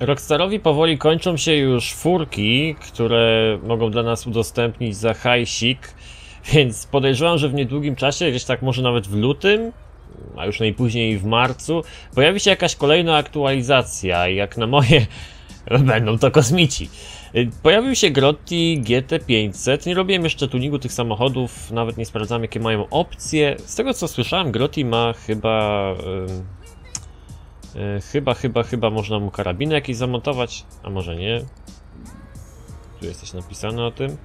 Rockstarowi powoli kończą się już furki, które mogą dla nas udostępnić za hajsik, więc podejrzewam, że w niedługim czasie, gdzieś tak może nawet w lutym, a już najpóźniej w marcu, pojawi się jakaś kolejna aktualizacja, jak na moje będą to kosmici. Pojawił się Grotti GT500, nie robiłem jeszcze tuningu tych samochodów, nawet nie sprawdzam jakie mają opcje. Z tego co słyszałem, Grotti ma chyba... ym, y, chyba, chyba, chyba można mu karabiny jakieś zamontować, a może nie. Tu jest coś napisane o tym.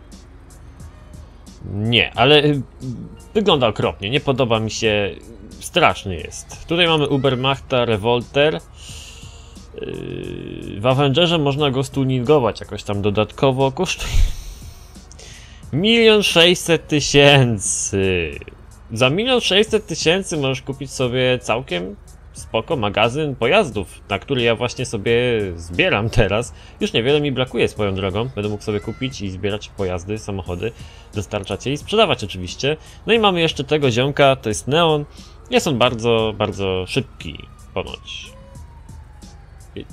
Nie, ale y, wygląda okropnie, nie podoba mi się, straszny jest. Tutaj mamy Ubermachta Revolter. Yy, W Avengerze można go stuningować jakoś tam dodatkowo. Kosztuje milion sześćset tysięcy. Za milion sześćset tysięcy możesz kupić sobie całkiem spoko magazyn pojazdów, na który ja właśnie sobie zbieram teraz. Już niewiele mi brakuje swoją drogą. Będę mógł sobie kupić i zbierać pojazdy, samochody, dostarczać je i sprzedawać oczywiście. No i mamy jeszcze tego ziomka, to jest Neon. Jest on bardzo, bardzo szybki ponoć.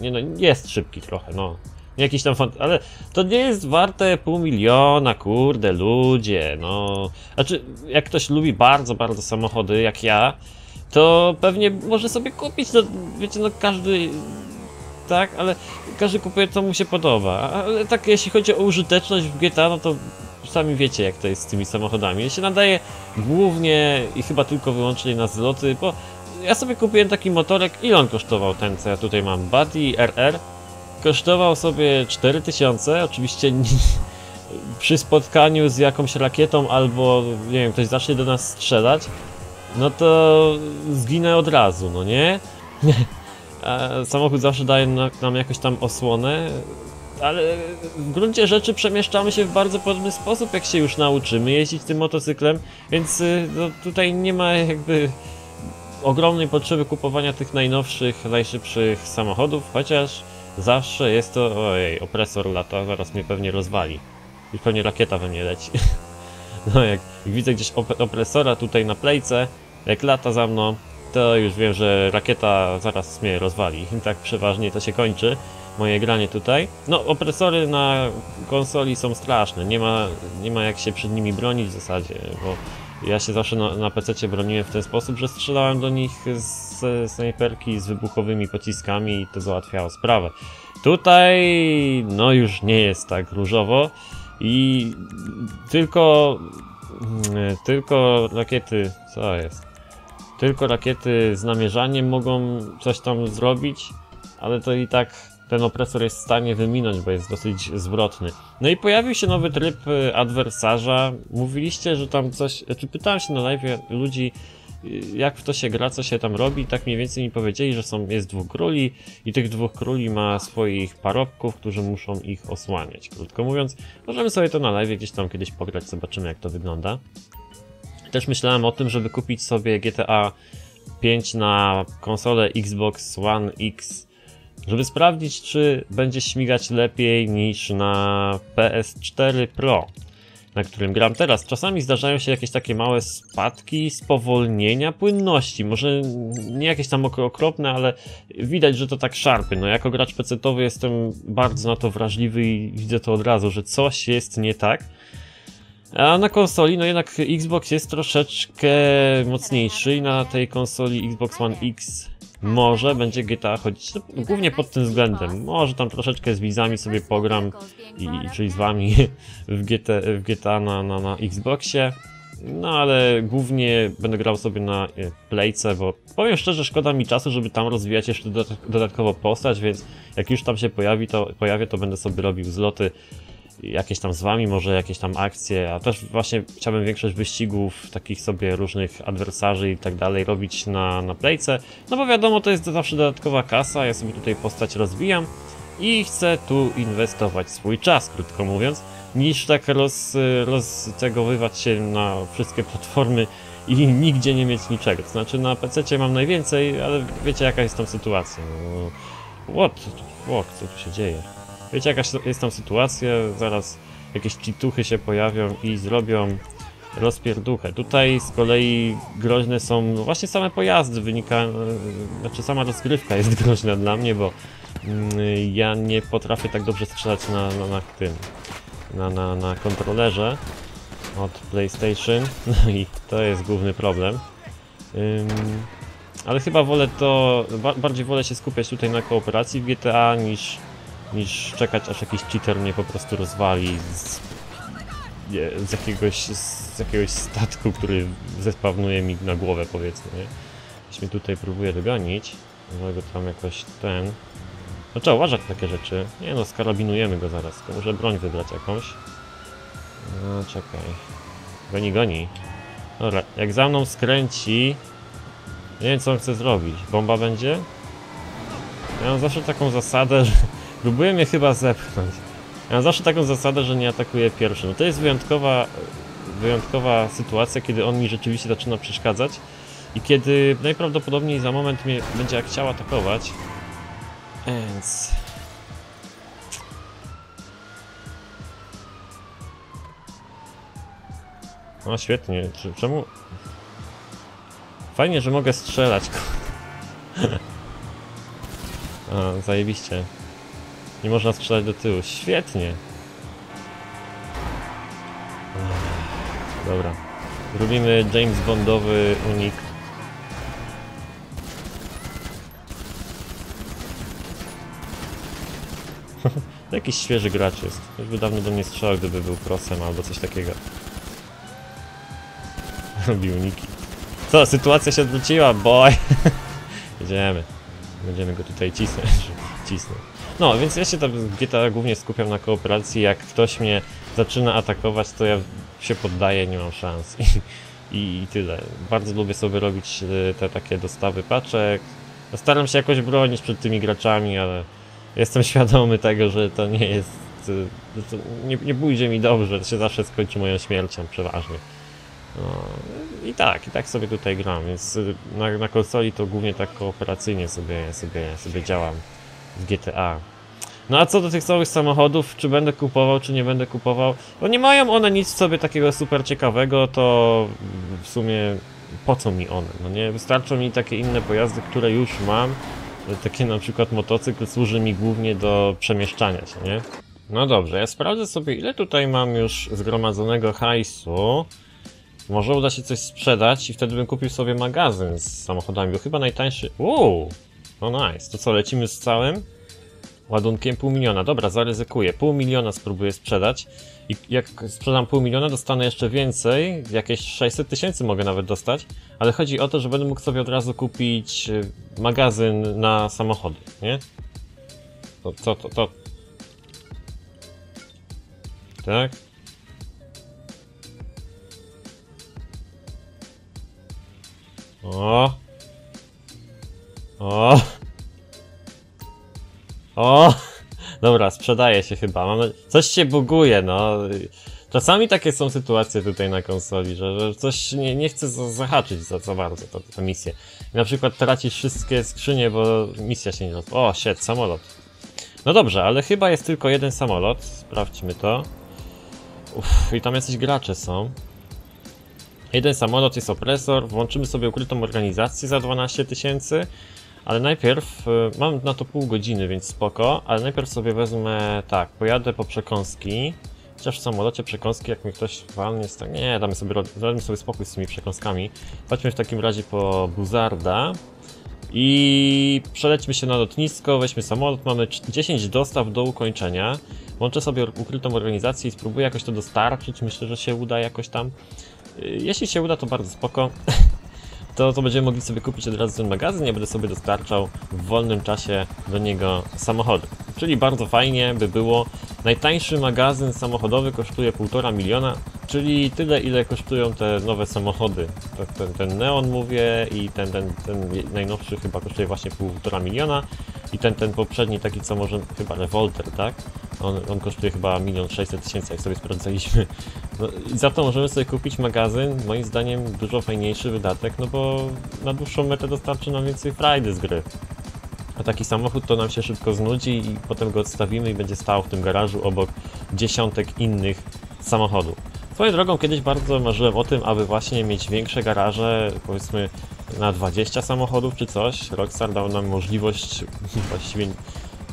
Nie no, jest szybki trochę, no. Jakiś tam fant... ale to nie jest warte pół miliona, kurde, ludzie, no. Znaczy, jak ktoś lubi bardzo, bardzo samochody, jak ja, to pewnie może sobie kupić, no, wiecie, no każdy, tak, ale każdy kupuje co mu się podoba, ale tak jeśli chodzi o użyteczność w GTA, no to sami wiecie jak to jest z tymi samochodami. Ja się nadaje głównie i chyba tylko wyłącznie na zloty, bo ja sobie kupiłem taki motorek, ile on kosztował ten, co ja tutaj mam, Buddy RR, kosztował sobie 4000, oczywiście przy spotkaniu z jakąś rakietą albo, nie wiem, ktoś zacznie do nas strzelać, no to zginę od razu, no nie? Samochód zawsze daje na- nam jakoś tam osłonę, ale w gruncie rzeczy przemieszczamy się w bardzo podobny sposób, jak się już nauczymy jeździć tym motocyklem, więc y, no, tutaj nie ma jakby ogromnej potrzeby kupowania tych najnowszych, najszybszych samochodów, chociaż zawsze jest to... Ojej, opresor lata, zaraz mnie pewnie rozwali. Już pewnie rakieta we mnie leci. No jak, jak widzę gdzieś op opresora tutaj na plejce, jak lata za mną, to już wiem, że rakieta zaraz mnie rozwali. I tak przeważnie to się kończy, moje granie tutaj. No, opresory na konsoli są straszne, nie ma, nie ma jak się przed nimi bronić w zasadzie, bo ja się zawsze na, na PC broniłem w ten sposób, że strzelałem do nich z snajperki z wybuchowymi pociskami i to załatwiało sprawę. Tutaj, no już nie jest tak różowo i tylko, mm, tylko rakiety, co jest? Tylko rakiety z namierzaniem mogą coś tam zrobić, ale to i tak ten opresor jest w stanie wyminąć, bo jest dosyć zwrotny. No i pojawił się nowy tryb y, adwersarza. Mówiliście, że tam coś. Znaczy, pytałem się na live ludzi, y, jak w to się gra, co się tam robi. Tak mniej więcej mi powiedzieli, że są, jest dwóch króli i tych dwóch króli ma swoich parobków, którzy muszą ich osłaniać. Krótko mówiąc, możemy sobie to na live gdzieś tam kiedyś pograć, zobaczymy jak to wygląda. Też myślałem o tym, żeby kupić sobie GTA 5 na konsolę Xbox One X, żeby sprawdzić, czy będzie śmigać lepiej niż na PS4 Pro, na którym gram teraz. Czasami zdarzają się jakieś takie małe spadki, spowolnienia płynności. Może nie jakieś tam ok- okropne, ale widać, że to tak szarpy. No, jako gracz PC-towy jestem bardzo na to wrażliwy i widzę to od razu, że coś jest nie tak. A na konsoli, no jednak Xbox jest troszeczkę mocniejszy i na tej konsoli Xbox One X może będzie GTA chodzić, no, głównie pod tym względem. Może tam troszeczkę z widzami sobie pogram, i, czyli z wami w GTA, w GTA na, na, na Xboxie. No ale głównie będę grał sobie na e, Playce, bo powiem szczerze, szkoda mi czasu, żeby tam rozwijać jeszcze dodat- dodatkowo postać, więc jak już tam się pojawi, to, pojawię, to będę sobie robił zloty jakieś tam z wami, może jakieś tam akcje, a też właśnie chciałbym większość wyścigów, takich sobie różnych adwersarzy i tak dalej robić na, na playce, no bo wiadomo, to jest zawsze dodatkowa kasa, ja sobie tutaj postać rozwijam i chcę tu inwestować swój czas, krótko mówiąc, niż tak roz, roztegowywać się na wszystkie platformy i nigdzie nie mieć niczego. To znaczy na PC mam najwięcej, ale wiecie jaka jest tam sytuacja. No, what? What? Co tu się dzieje? Wiecie jaka jest tam sytuacja, zaraz jakieś cituchy się pojawią i zrobią rozpierduchę. Tutaj z kolei groźne są właśnie same pojazdy, wynika, znaczy sama rozgrywka jest groźna dla mnie, bo mm, ja nie potrafię tak dobrze strzelać na, na, na tym, na, na, na kontrolerze od PlayStation, no i to jest główny problem. Ale chyba wolę to, ba bardziej wolę się skupiać tutaj na kooperacji w GTA niż, niż czekać aż jakiś cheater mnie po prostu rozwali z, nie, z, jakiegoś, z jakiegoś statku, który zespawnuje mi na głowę powiedzmy? Ktoś mnie tutaj próbuje dogonić, go tam jakoś ten... No trzeba uważać takie rzeczy. Nie no, skarabinujemy go zaraz, tylko muszę broń wybrać jakąś. No czekaj. Goni, goni. Dobra, jak za mną skręci... Nie wiem co on chce zrobić. Bomba będzie? Ja mam zawsze taką zasadę, że... Próbuje mnie chyba zepchnąć. Ja mam zawsze taką zasadę, że nie atakuję pierwszy. No to jest wyjątkowa... Wyjątkowa sytuacja, kiedy on mi rzeczywiście zaczyna przeszkadzać. I kiedy najprawdopodobniej za moment mnie będzie chciał atakować. Więc... No świetnie, czemu... Fajnie, że mogę strzelać. A, zajebiście. Nie można strzelać do tyłu. Świetnie. Dobra. Robimy James Bondowy unik. Jakiś świeży gracz jest. Już by dawno do mnie strzelał, gdyby był prosem albo coś takiego. Robi uniki. Co, sytuacja się odwróciła, boy! Jedziemy. Będziemy go tutaj cisnąć. cisnąć. No, więc ja się tam GTA głównie skupiam na kooperacji. Jak ktoś mnie zaczyna atakować, to ja się poddaję, nie mam szans. I, i tyle. Bardzo lubię sobie robić e, te takie dostawy paczek. Staram się jakoś bronić przed tymi graczami, ale jestem świadomy tego, że to nie jest. że To nie, nie pójdzie mi dobrze, to się zawsze skończy moją śmiercią przeważnie. No, I tak, i tak sobie tutaj gram, więc y, na, na konsoli to głównie tak kooperacyjnie sobie, sobie, sobie działam w GTA. No a co do tych całych samochodów, czy będę kupował, czy nie będę kupował, no nie mają one nic w sobie takiego super ciekawego, to w sumie po co mi one, no nie? Wystarczą mi takie inne pojazdy, które już mam, takie na przykład motocykl służy mi głównie do przemieszczania się, nie? No dobrze, ja sprawdzę sobie ile tutaj mam już zgromadzonego hajsu. Może uda się coś sprzedać i wtedy bym kupił sobie magazyn z samochodami, bo chyba najtańszy... no nice. To co, lecimy z całym? Ładunkiem pół miliona. Dobra, zaryzykuję. Pół miliona spróbuję sprzedać. I jak sprzedam pół miliona, dostanę jeszcze więcej. Jakieś 600 tysięcy mogę nawet dostać. Ale chodzi o to, że będę mógł sobie od razu kupić y, magazyn na samochody, nie? To, to, to, to. Tak? O! O! O! Dobra, sprzedaje się chyba. Mamy... Coś się buguje, no. Czasami takie są sytuacje tutaj na konsoli, że, że coś nie, nie chce za- zahaczyć za, za bardzo to misję. Na przykład tracisz wszystkie skrzynie, bo misja się nie roz... O, shit, samolot. No dobrze, ale chyba jest tylko jeden samolot. Sprawdźmy to. Uff, i tam jacyś gracze są. Jeden samolot jest opresor, włączymy sobie ukrytą organizację za 12 tysięcy, ale najpierw, y, mam na to pół godziny, więc spoko, ale najpierw sobie wezmę, tak, pojadę po przekąski, chociaż w samolocie przekąski, jak mi ktoś walnie, jest tak, nie, damy sobie, damy sobie spokój z tymi przekąskami. Chodźmy w takim razie po Buzarda i przelećmy się na lotnisko, weźmy samolot, mamy cz- 10 dostaw do ukończenia. Włączę sobie ukrytą organizację i spróbuję jakoś to dostarczyć, myślę, że się uda jakoś tam. Y, Jeśli się uda, to bardzo spoko. To, to będziemy mogli sobie kupić od razu ten magazyn, ja będę sobie dostarczał w wolnym czasie do niego samochody. Czyli bardzo fajnie by było. Najtańszy magazyn samochodowy kosztuje 1,5 miliona, czyli tyle ile kosztują te nowe samochody. Ten, ten Neon mówię i ten, ten, ten najnowszy chyba kosztuje właśnie 1,5 miliona i ten, ten poprzedni taki co może chyba Revolter, tak? On, on kosztuje chyba 1 600 tysięcy, jak sobie sprawdzaliśmy. No, za to możemy sobie kupić magazyn, moim zdaniem dużo fajniejszy wydatek, no bo na dłuższą metę dostarczy nam więcej frajdy z gry. A taki samochód to nam się szybko znudzi i potem go odstawimy i będzie stał w tym garażu obok dziesiątek innych samochodów. Swoją drogą kiedyś bardzo marzyłem o tym, aby właśnie mieć większe garaże, powiedzmy na 20 samochodów czy coś. Rockstar dał nam możliwość właściwie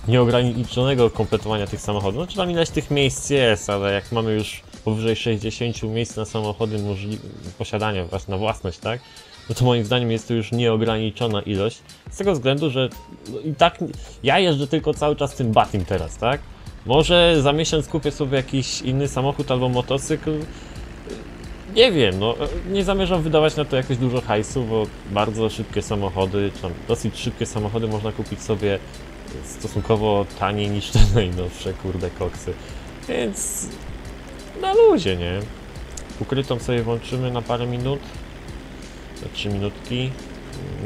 nieograniczonego kompletowania tych samochodów. Znaczy tam ileś tych miejsc jest, ale jak mamy już powyżej 60 miejsc na samochody możli- posiadania na własność, tak? No to moim zdaniem jest to już nieograniczona ilość. Z tego względu, że no i tak ja jeżdżę tylko cały czas tym Batim teraz, tak? Może za miesiąc kupię sobie jakiś inny samochód albo motocykl. Nie wiem, no nie zamierzam wydawać na to jakoś dużo hajsu, bo bardzo szybkie samochody, czy tam dosyć szybkie samochody można kupić sobie stosunkowo taniej niż te najnowsze, kurde, koksy. Więc na luzie, nie? Ukrytą sobie włączymy na parę minut, na 3 minutki.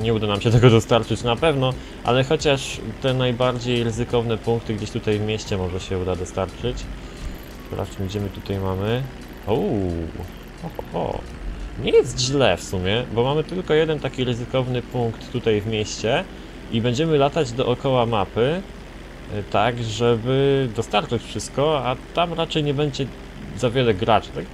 Nie uda nam się tego dostarczyć na pewno, ale chociaż te najbardziej ryzykowne punkty gdzieś tutaj w mieście może się uda dostarczyć. Sprawdźmy, gdzie my tutaj mamy. Uuu, o, o, nie jest źle w sumie, bo mamy tylko jeden taki ryzykowny punkt tutaj w mieście i będziemy latać dookoła mapy, y, tak, żeby dostarczyć wszystko, a tam raczej nie będzie za wiele graczy, tak?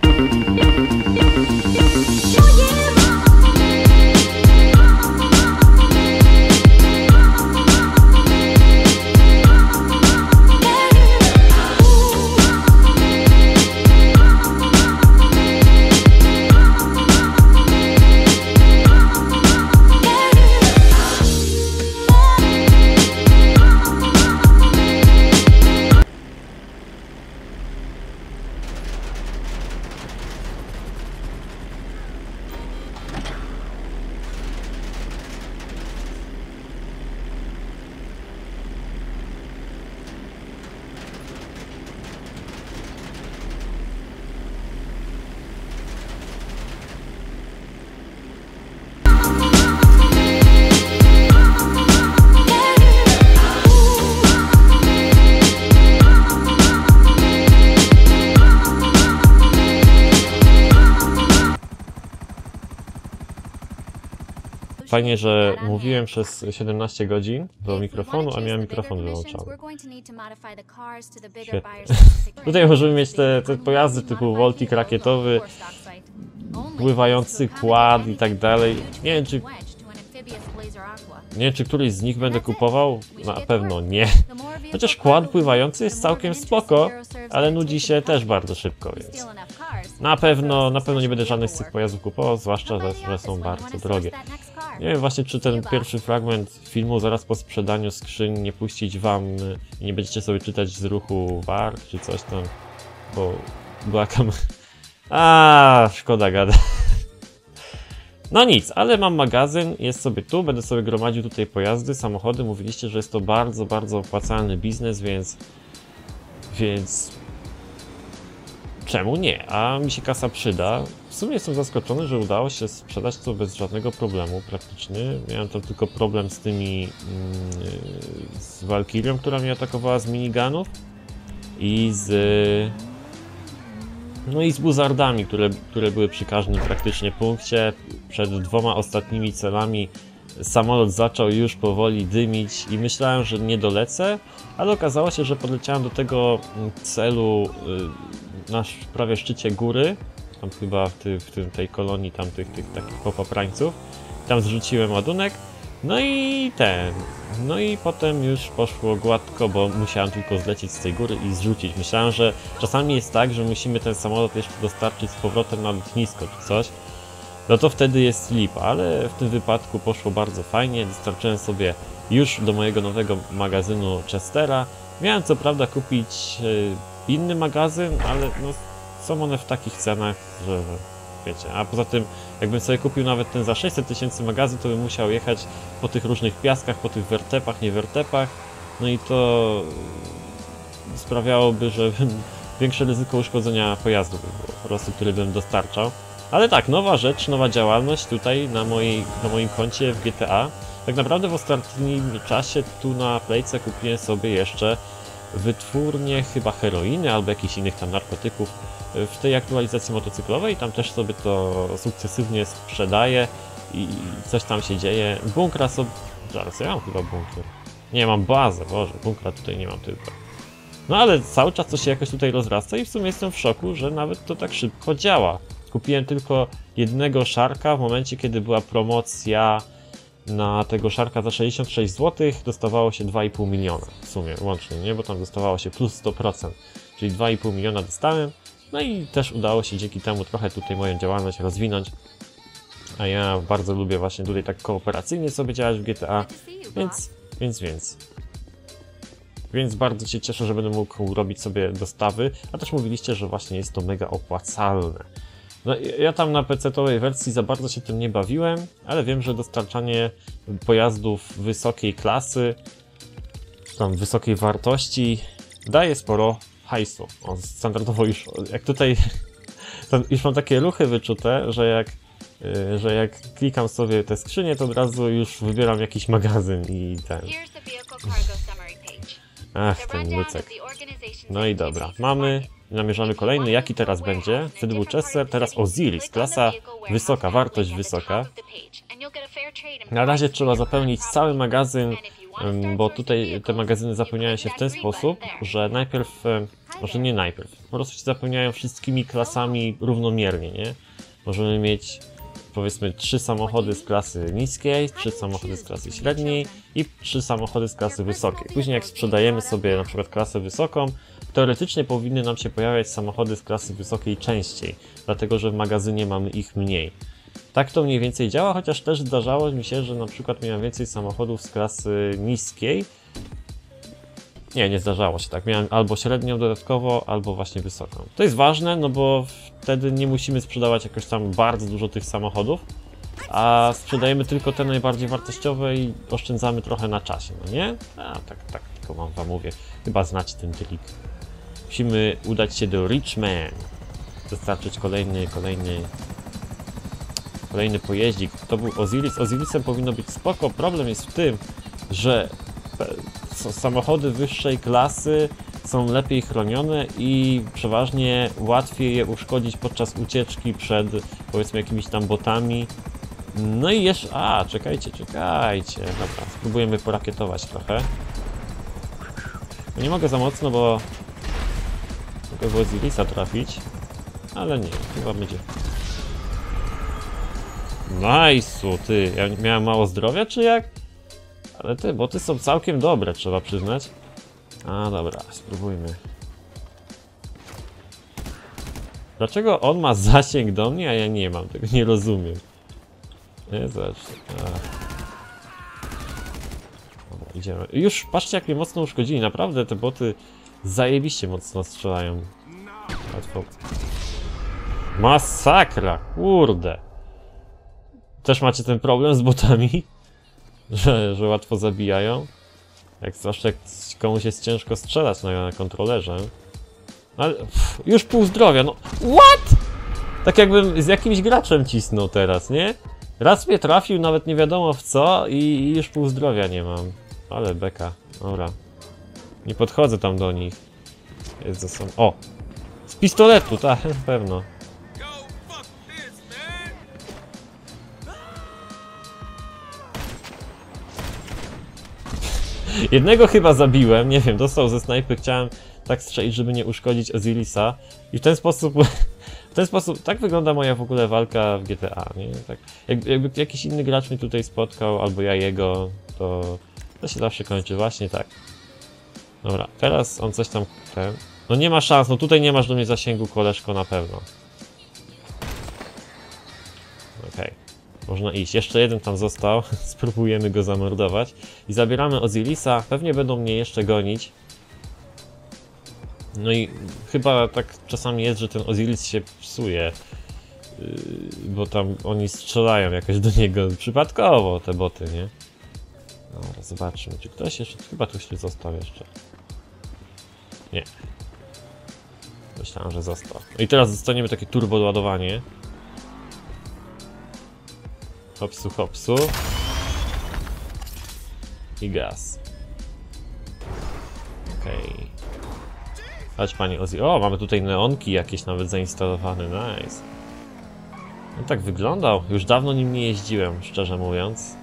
Fajnie, że mówiłem przez 17 godzin do mikrofonu, a miałem mikrofon wyłączony. Świetnie. Tutaj możemy mieć te, te pojazdy typu Voltik rakietowy, pływający kład i tak dalej. Nie wiem, czy, nie wiem, czy któryś z nich będę kupował. Na pewno nie. Chociaż kład pływający jest całkiem spoko, ale nudzi się też bardzo szybko, więc na pewno, na pewno nie będę żadnych z tych pojazdów kupował, zwłaszcza, że, że są bardzo drogie. Nie wiem właśnie, czy ten pierwszy fragment filmu zaraz po sprzedaniu skrzyń nie puścić wam i nie będziecie sobie czytać z ruchu war, czy coś tam, bo była kam... A, szkoda gada. No nic, ale mam magazyn, jest sobie tu, będę sobie gromadził tutaj pojazdy, samochody. Mówiliście, że jest to bardzo, bardzo opłacalny biznes, więc... Więc... Czemu nie? A mi się kasa przyda. W sumie jestem zaskoczony, że udało się sprzedać to bez żadnego problemu praktycznie. Miałem tam tylko problem z tymi... Mm, z Valkyrią, która mnie atakowała z minigunów. I z... No i z buzardami, które, które były przy każdym praktycznie punkcie. Przed dwoma ostatnimi celami samolot zaczął już powoli dymić i myślałem, że nie dolecę, ale okazało się, że podleciałem do tego celu y, na prawie szczycie góry, tam chyba w, ty, w tym, tej kolonii tam tych, takich popaprańców. Tam zrzuciłem ładunek, no i ten. No i potem już poszło gładko, bo musiałem tylko zlecieć z tej góry i zrzucić. Myślałem, że czasami jest tak, że musimy ten samolot jeszcze dostarczyć z powrotem na lotnisko czy coś. No to wtedy jest lipa, ale w tym wypadku poszło bardzo fajnie. Dostarczyłem sobie już do mojego nowego magazynu Chestera. Miałem co prawda kupić e, inny magazyn, ale no, są one w takich cenach, że wiecie. A poza tym, jakbym sobie kupił nawet ten za 600 tysięcy magazyn, to bym musiał jechać po tych różnych piaskach, po tych wertepach, nie wertepach. No i to sprawiałoby, że większe ryzyko uszkodzenia pojazdu by było, po prostu, który bym dostarczał. Ale tak, nowa rzecz, nowa działalność tutaj na, mojej, na moim koncie w GTA. Tak naprawdę w ostatnim czasie tu na Playce kupiłem sobie jeszcze wytwórnię chyba heroiny albo jakichś innych tam narkotyków w tej aktualizacji motocyklowej. Tam też sobie to sukcesywnie sprzedaję i coś tam się dzieje. Bunkra sobie... Zaraz, ja mam chyba bunkier. Nie, mam bazę, boże, bunkra tutaj nie mam tylko. No ale cały czas to się jakoś tutaj rozrasta i w sumie jestem w szoku, że nawet to tak szybko działa. Kupiłem tylko jednego szarka w momencie, kiedy była promocja na tego szarka za 66 zł dostawało się 2,5 miliona w sumie łącznie, nie? Bo tam dostawało się plus 100%, czyli 2,5 miliona dostałem. No i też udało się dzięki temu trochę tutaj moją działalność rozwinąć. A ja bardzo lubię właśnie tutaj tak kooperacyjnie sobie działać w GTA, więc, więc, więc. Więc bardzo się cieszę, że będę mógł robić sobie dostawy, a też mówiliście, że właśnie jest to mega opłacalne. No, ja tam na PC-owej wersji za bardzo się tym nie bawiłem, ale wiem, że dostarczanie pojazdów wysokiej klasy, tam wysokiej wartości, daje sporo hajsu. O, standardowo już, jak tutaj, już mam takie ruchy wyczute, że jak, yy, że jak klikam sobie te skrzynie, to od razu już wybieram jakiś magazyn i ten. Ach, ten lucek. No i dobra, mamy, namierzamy kolejny, jaki teraz będzie? Wtedy był Chester, teraz Osiris, klasa wysoka, wartość wysoka. Na razie trzeba zapełnić cały magazyn, bo tutaj te magazyny zapełniają się w ten sposób, że najpierw, może nie najpierw, po prostu się zapełniają wszystkimi klasami równomiernie, nie? Możemy mieć powiedzmy trzy samochody z klasy niskiej, trzy samochody z klasy średniej i trzy samochody z klasy wysokiej. Później jak sprzedajemy sobie na przykład klasę wysoką, teoretycznie powinny nam się pojawiać samochody z klasy wysokiej częściej, dlatego że w magazynie mamy ich mniej. Tak to mniej więcej działa, chociaż też zdarzało mi się, że na przykład miałem więcej samochodów z klasy niskiej. Nie, nie zdarzało się tak. Miałem albo średnią dodatkowo, albo właśnie wysoką. To jest ważne, no bo wtedy nie musimy sprzedawać jakoś tam bardzo dużo tych samochodów, a sprzedajemy tylko te najbardziej wartościowe i oszczędzamy trochę na czasie, no nie? A, tak, tak, tylko wam, wam mówię. Chyba znacie ten trik. Musimy udać się do Richmond. Dostarczyć kolejny, kolejny kolejny pojeździk. To był Osiris. Osirisem powinno być spoko. Problem jest w tym, że samochody wyższej klasy są lepiej chronione i przeważnie łatwiej je uszkodzić podczas ucieczki przed powiedzmy jakimiś tam botami. No i jeszcze... A, czekajcie, czekajcie. Dobra, spróbujemy porakietować trochę. Nie mogę za mocno, bo mogę w Osirisa trafić. Ale nie, chyba będzie Najsu, ty. Ja miałem mało zdrowia, czy jak? Ale te boty są całkiem dobre, trzeba przyznać. A, dobra, spróbujmy. Dlaczego on ma zasięg do mnie, a ja nie mam? Tego nie rozumiem. Nie. A. Dobra, idziemy. Już, patrzcie jak mnie mocno uszkodzili. Naprawdę te boty zajebiście mocno strzelają. Łatwo. Masakra, kurde. Też macie ten problem z botami? Że, że łatwo zabijają? Jak zwłaszcza jak komuś jest ciężko strzelać na, na kontrolerze. Ale pff, już pół zdrowia, no what? Tak jakbym z jakimś graczem cisnął teraz, nie? Raz mnie trafił, nawet nie wiadomo w co i, i już pół zdrowia nie mam. Ale beka, dobra. Nie podchodzę tam do nich. Jest za sam... O! Z pistoletu, tak, pewno. This, man! Jednego chyba zabiłem, nie wiem, dostał ze snajpy, chciałem tak strzelić, żeby nie uszkodzić Osirisa i w ten sposób, w ten sposób, tak wygląda moja w ogóle walka w GTA, nie? Tak, jak, jakby jakiś inny gracz mnie tutaj spotkał, albo ja jego, to to się zawsze kończy właśnie tak. Dobra, teraz on coś tam, no nie ma szans, no tutaj nie masz do mnie zasięgu, koleżko, na pewno. Okej. Można iść. Jeszcze jeden tam został. Spróbujemy go zamordować. I zabieramy Ozilisa. Pewnie będą mnie jeszcze gonić. No i chyba tak czasami jest, że ten Ozilis się psuje. Yy, bo tam oni strzelają jakoś do niego przypadkowo, te boty, nie? Zobaczmy. Czy ktoś jeszcze... Chyba ktoś tu został jeszcze. Nie. Myślałem, że został. I teraz dostaniemy takie turbo ładowanie. Hopsu, hopsu. I gaz. Okej. Chodź pani Ozzy. O, mamy tutaj neonki jakieś nawet zainstalowane, nice. No tak wyglądał. Już dawno nim nie jeździłem, szczerze mówiąc.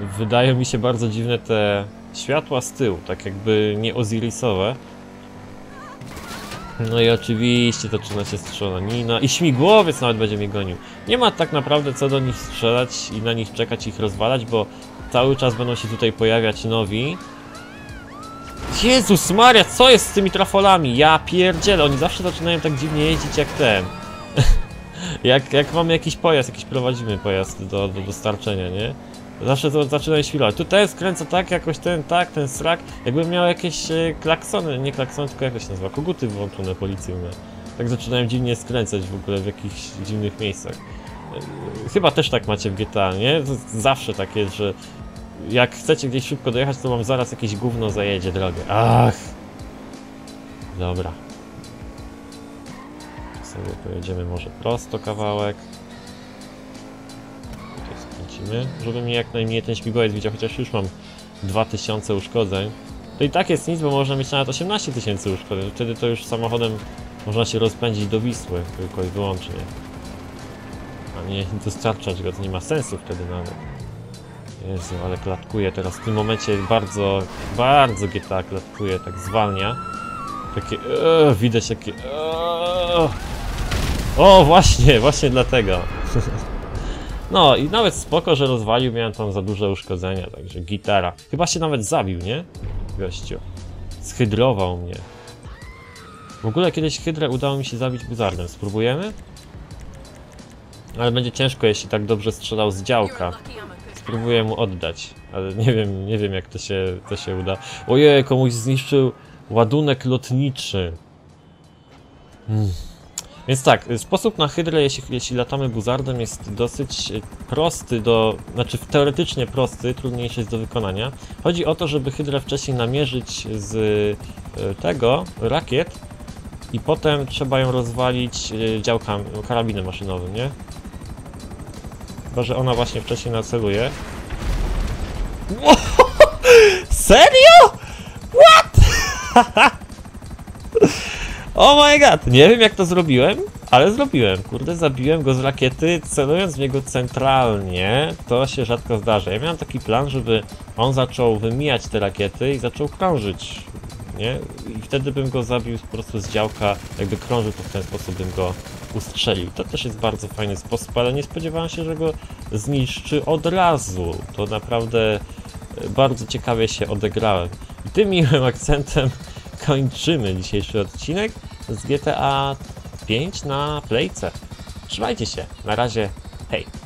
Wydają mi się bardzo dziwne te światła z tyłu, tak jakby nie Osirisowe. No i oczywiście zaczyna się strzelanina i śmigłowiec nawet będzie mnie gonił. Nie ma tak naprawdę co do nich strzelać i na nich czekać, ich rozwalać, bo cały czas będą się tutaj pojawiać nowi. Jezus Maria, co jest z tymi trafolami? Ja pierdzielę, oni zawsze zaczynają tak dziwnie jeździć jak ten. jak, jak mamy jakiś pojazd, jakiś prowadzimy pojazd do, do dostarczenia, nie? Zawsze to zaczynają świrować. Tutaj skręca tak, jakoś ten, tak, ten srak. Jakbym miał jakieś e, klaksony, nie klaksony, tylko jak to się nazywa, koguty włączone policyjne. Tak zaczynają dziwnie skręcać w ogóle w jakichś dziwnych miejscach. E, Chyba też tak macie w GTA, nie? To Zawsze tak jest, że jak chcecie gdzieś szybko dojechać, to wam zaraz jakieś gówno zajedzie drogę. Ach! Dobra. Sobie pojedziemy może prosto kawałek. Skręcimy, żeby mi jak najmniej ten śmigłowiec widział, chociaż już mam 2000 uszkodzeń. To i tak jest nic, bo można mieć nawet 18 tysięcy uszkodzeń. Wtedy to już samochodem można się rozpędzić do Wisły, tylko i wyłącznie. A nie dostarczać go, to nie ma sensu wtedy nawet. Jezu, ale klatkuje teraz w tym momencie bardzo, bardzo GTA klatkuje, tak zwalnia. Takie, ee, widać jakie, ee. O, właśnie, właśnie dlatego. No i nawet spoko, że rozwalił, miałem tam za duże uszkodzenia, także gitara. Chyba się nawet zabił, nie? Gościu. Schydrował mnie. W ogóle kiedyś hydrę udało mi się zabić buzardem. Spróbujemy? Ale będzie ciężko, jeśli tak dobrze strzelał z działka. Spróbuję mu oddać, ale nie wiem, nie wiem jak to się, to się uda. Ojej, komuś zniszczył ładunek lotniczy. Hmm. Więc tak, sposób na hydrę, jeśli, jeśli latamy buzardem, jest dosyć e, prosty do... Znaczy teoretycznie prosty, trudniejszy jest do wykonania. Chodzi o to, żeby hydrę wcześniej namierzyć z e, tego, rakiet i potem trzeba ją rozwalić e, działkami, karabinem maszynowym, nie? Chyba, że ona właśnie wcześniej naceluje. Serio? What? oh my god! Nie wiem jak to zrobiłem, ale zrobiłem. Kurde, zabiłem go z rakiety, celując w niego centralnie. To się rzadko zdarza. Ja miałem taki plan, żeby on zaczął wymijać te rakiety i zaczął krążyć. Nie? I wtedy bym go zabił po prostu z działka, jakby krążył, to w ten sposób bym go ustrzelił. To też jest bardzo fajny sposób, ale nie spodziewałem się, że go zniszczy od razu. To naprawdę e, bardzo ciekawie się odegrałem. I tym miłym akcentem kończymy dzisiejszy odcinek z GTA 5 na Playce. Trzymajcie się, na razie, hej!